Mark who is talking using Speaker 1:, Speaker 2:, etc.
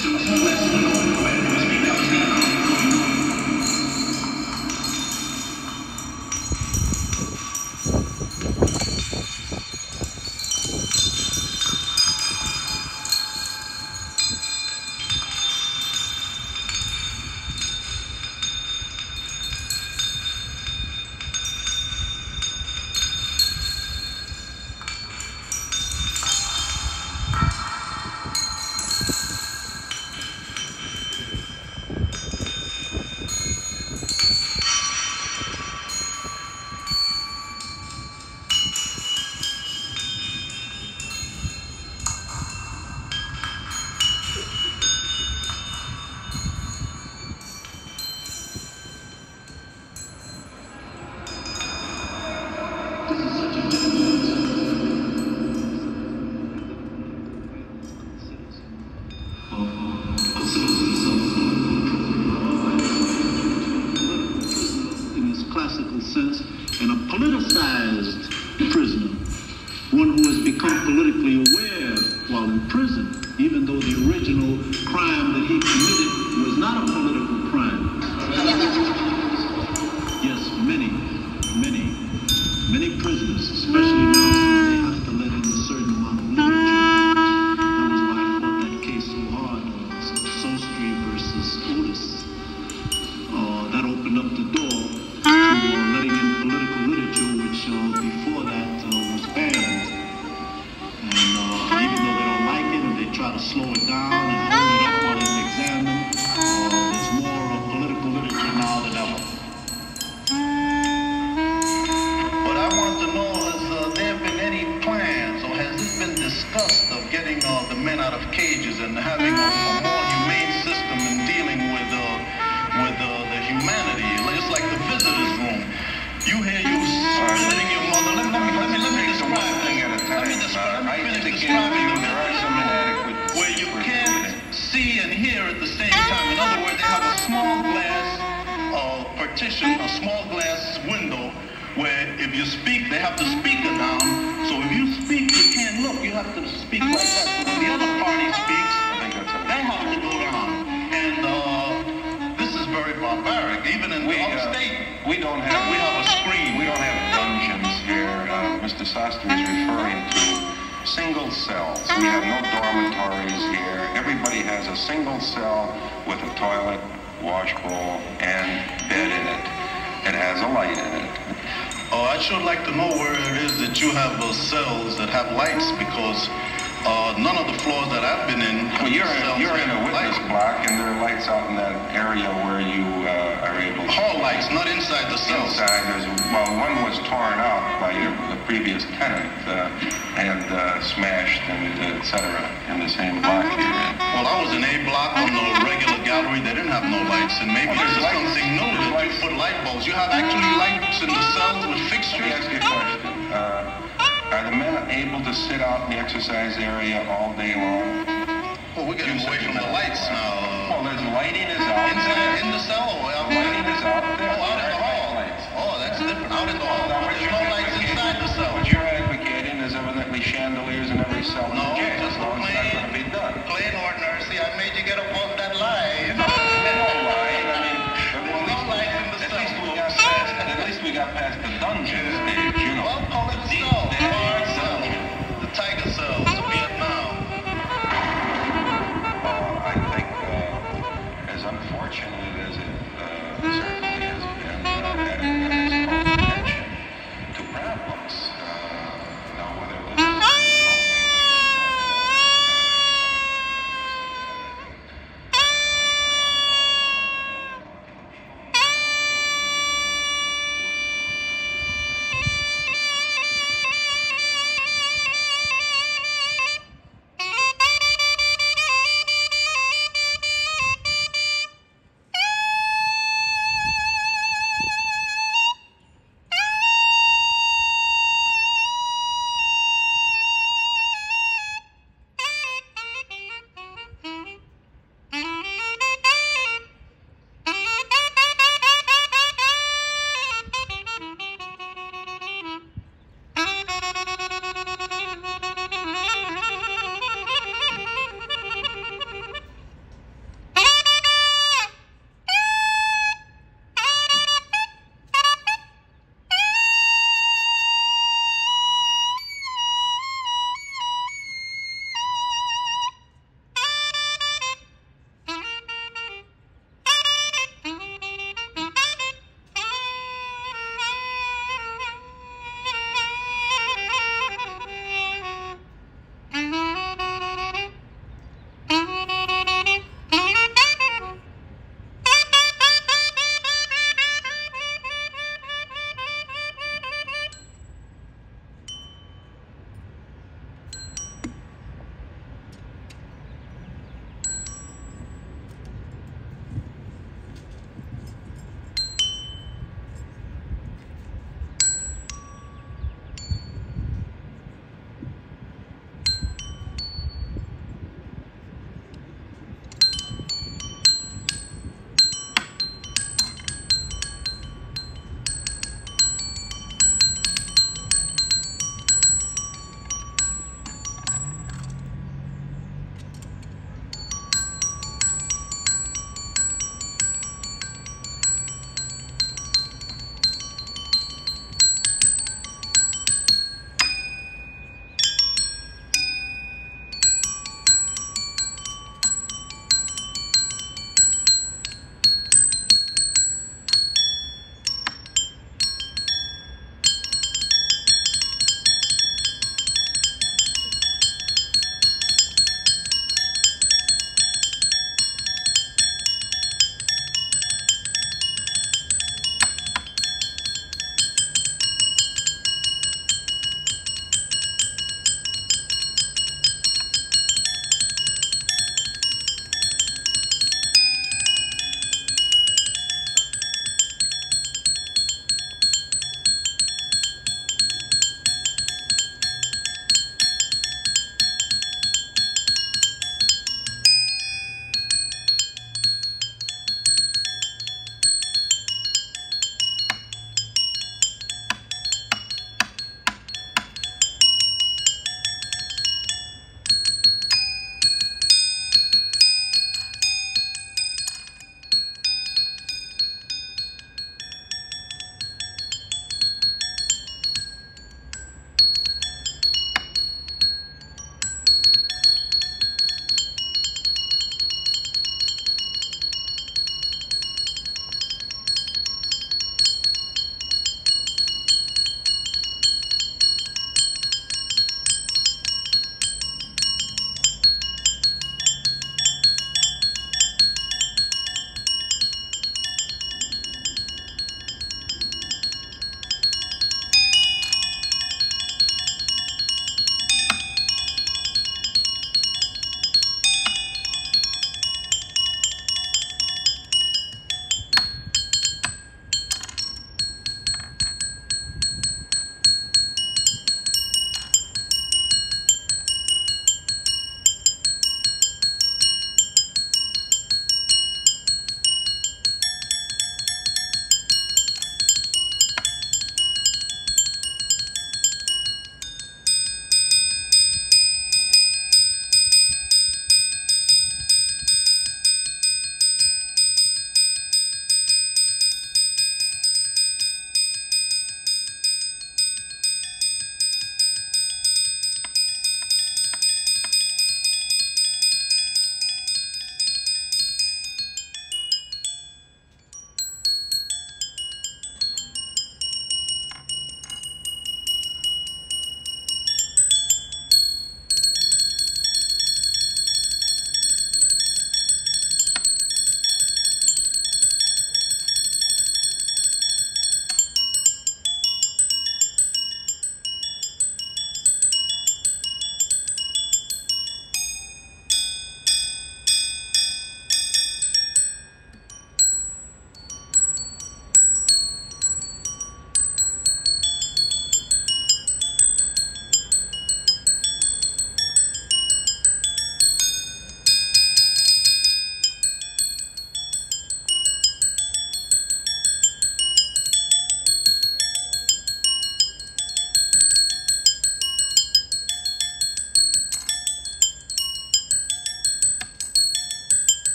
Speaker 1: Thank you. Become politically aware while in prison, even though the original crime that he committed was not a political crime. Where if you speak, they have the speaker down. So if you speak, you can't look. You have to speak like that. So when the other party speaks,
Speaker 2: I think that's a
Speaker 1: they have to go down. And uh, this is very barbaric. Even in
Speaker 2: We,
Speaker 1: the
Speaker 2: uh,
Speaker 1: upstate,
Speaker 2: we don't have.
Speaker 1: we have a screen.
Speaker 2: We don't have dungeons here. Uh, Mr. Sastry is referring to single cells. We have no dormitories here. Everybody has a single cell with a toilet, wash bowl, and bed in it. It has a light in it.
Speaker 1: Oh, I'd sure like to know where it is that you have those cells that have lights because uh, none of the floors that I've been in.
Speaker 2: Well, you're in,
Speaker 1: cells
Speaker 2: you're in a witness
Speaker 1: lights.
Speaker 2: block, and there are lights out in that area where you uh, are able to.
Speaker 1: Hall lights, not inside the cells.
Speaker 2: Inside, there's, well, one was torn out by the previous tenant uh, and uh, smashed and et cetera in the same block you're in.
Speaker 1: Well, I was in A block on the regular gallery. They didn't have no lights, and maybe
Speaker 2: Well,
Speaker 1: this is
Speaker 2: there's lights.
Speaker 1: something new
Speaker 2: There's
Speaker 1: that you put light bulbs. You have actually lights in the cells with
Speaker 2: Let me
Speaker 1: fixtures.
Speaker 2: ask you a question. Uh, are the men able to sit out in the exercise area all day long?
Speaker 1: Well, we're getting away from the lights now.
Speaker 2: Well, there's lighting is out.